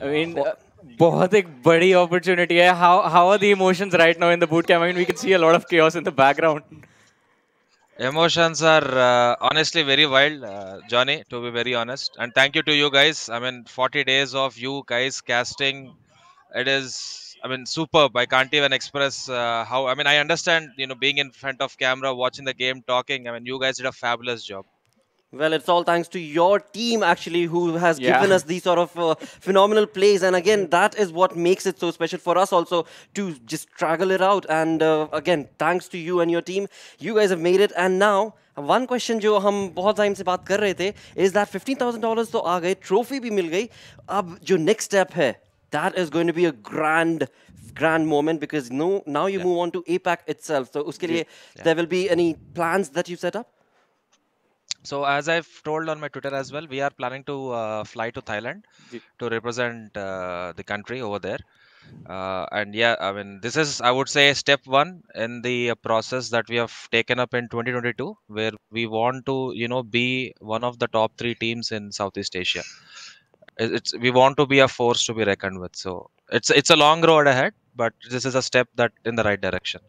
I mean, uh, बहुत एक बड़ी opportunity है. How how are the emotions right now in the boot camp? I mean, we can see a lot of chaos in the background. Emotions are uh, honestly very wild, uh, Johnny. To be very honest, and thank you to you guys. I mean, 40 days of you guys casting, it is. I mean, superb. I can't even express uh, how. I mean, I understand. You know, being in front of camera, watching the game, talking. I mean, you guys did a fabulous job. Well, it's all thanks to your team actually who has Yeah. given us these sort of uh, phenomenal plays. And again, that is what makes it so special for us also to just struggle it out. And uh, again, thanks to you and your team, you guys have made it. And now, one question जो हम बहुत time से बात कर रहे थे is that $15,000 तो आ गए trophy भी मिल गई अब जो next step है that is going to be a grand grand moment because no now you move on to APAC itself so उसके लिए there will be any plans that you set up So as I've told on my Twitter as well, we are planning to uh, fly to Thailand to represent uh, the country over there. Uh, and yeah, I mean, this is I would say step one in the process that we have taken up in 2022, where we want to you know be one of the top three teams in Southeast Asia. It's we want to be a force to be reckoned with. So it's it's a long road ahead, but this is a step that in the right direction.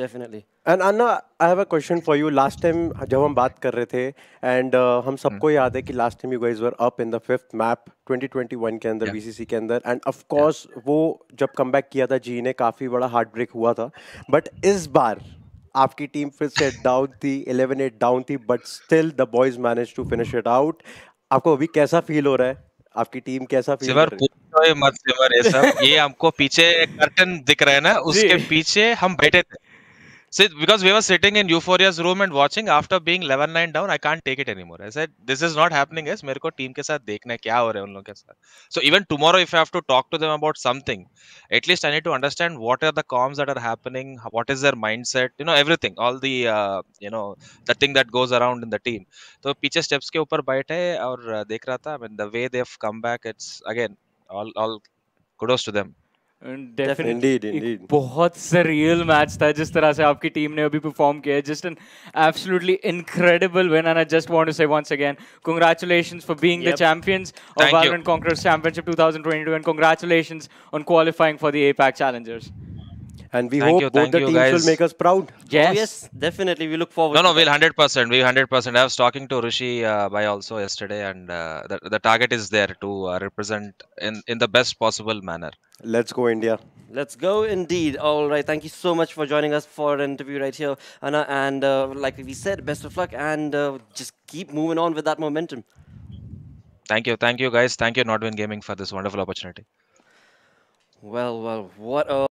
Definitely. And Anna I have a question for you last time जब हम बात कर रहे थे and uh, हम सबको याद है कि last time you guys were up in the fifth map 2021 के अंदर बीसीसी Yeah. के अंदर. एंड ऑफ़ कोर्स वो जब कमबैक किया था जी ने काफ़ी बड़ा हार्ट ब्रेक हुआ था. बट इस बार आपकी टीम फिर से डाउन थी 11 8 डाउन थी but still the boys manage to finish it out आपको अभी कैसा फील हो रहा है? आपकी टीम कैसा फील सिमर कर रही है? पूछो ये मत सिमर ये सब ये हमको पीछे कर्टन दिख रहा है ना उसके पीछे हम बैठे थे। See, because we were sitting in Euphoria's room and watching after being 11-9 down, I can't take it anymore. I said, this is not happening, guys. मेरे को टीम के साथ देखना है क्या हो रहा है उन लोगों के साथ. So even tomorrow, if I have to talk to them about something, at least I need to understand what are the comms that are happening, h- what is their mindset, you know, everything, all the, uh, you know, the thing that goes around in the team. तो पीछे steps के ऊपर बैठे और uh, देख रहा था. I mean, the way they've come back, it's again all all kudos to them. बहुत सरियल मैच था जिस तरह से आपकी टीम ने अभी परफॉर्म किया just an absolutely incredible win and I just want to say once again congratulations for being the champions of world conquerors championship 2022 and congratulations on qualifying for the APAC challengers and we Thank hope you, both the you, teams will make us proud Oh, yes definitely we look forward No, no, to we'll hundred percent. We hundred percent. I was talking to Rishi uh, by also yesterday, and uh, the the target is there to uh, represent in in the best possible manner. let's go india Let's go indeed. All right. Thank you so much for joining us for an interview right here, Anna. And uh, like we said, best of luck and uh, just keep moving on with that momentum. Thank you, thank you guys. Thank you, Nordwin Gaming, for this wonderful opportunity. Well, well, what a